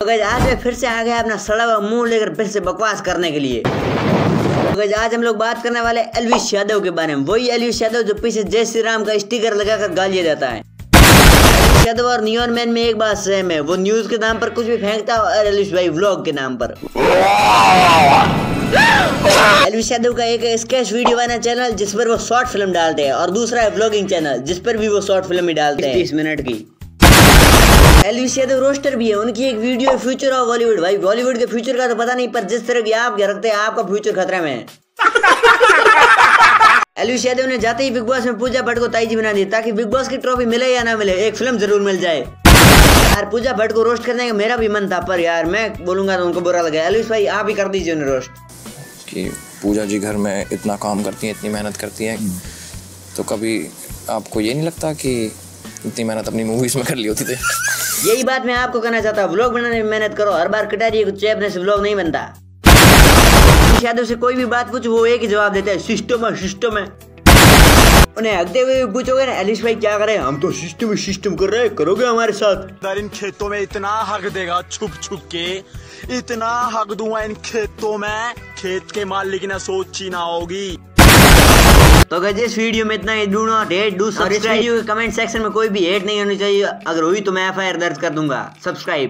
तो गज आज मैं फिर से आ गया अपना सड़ा हुआ मुँह लेकर फिर से बकवास करने के लिए। तो गज आज हम लोग बात करने वाले एलविश यादव के बारे में। वही एलविश यादव जो पीछे जय श्री राम का स्टिकर लगाकर गालिया जाता है। यादव और न्यूयॉर्क मैन में एक बात सेम है, वो न्यूज़ के नाम पर कुछ भी फेंकता है और एलविश भाई व्लॉग के नाम पर। एलविश यादव का एक स्केच वीडियो वाला चैनल जिस पर वो शॉर्ट फ़िल्म डालते हैं, और दूसरा है व्लॉगिंग चैनल जिस पर भी वो शॉर्ट फ़िल्म ही डालते हैं। तीस मिनट की। एलविश यादव रोस्टर भी है, उनकी एक वीडियो है फ्यूचर ऑफ़ बॉलीवुड भाई बॉलीवुड के फ्यूचर का तो पता नहीं, पर जिस तरह की आप रखते हैं, आपका फ्यूचर खतरे में है। एलविश यादव ने जाते ही बिग बॉस में पूजा भट्ट को ताईजी बना दी, ताकि बिग बॉस की ट्रॉफी मिले या ना मिले, एक फ़िल्म ज़रूर मिल जाए। यार, पूजा भट्ट को रोस्ट करने का मेरा भी मन था, पर यार, मैं बोलूँगा तो उनको बुरा लगा। एलविश भाई, आप ही कर दीजिए उन्हें रोस्ट। कि पूजा जी घर में इतना काम करती हैं, इतनी मेहनत करती हैं तो कभी आपको ये नहीं लगता कि इतनी मेहनत अपनी मूवीज़ में कर ली होती थी। यही बात मैं आपको कहना चाहता हूँ ब्लॉग बनाने में मेहनत करो हर बार कटारिए कुछ चैपने से व्लॉग नहीं बनता। यादव से कोई भी बात पूछो वो एक ही जवाब देते हैं सिस्टम है सिस्टम है। उन्हें हकते हुए पूछोगे ना एलिश भाई क्या करें हम तो सिस्टम ही सिस्टम कर रहे हैं करोगे हमारे साथ? इन खेतों में इतना हक देगा छुप छुप के इतना हक दूँगा इन खेतों में खेत के मालिक ने सोची ना होगी। तो अगर इस वीडियो में इतना ही। डू नॉट हेट डू के कमेंट सेक्शन में कोई भी हेट नहीं होनी चाहिए। अगर हुई तो मैं एफआईआर दर्ज कर दूँगा। सब्सक्राइब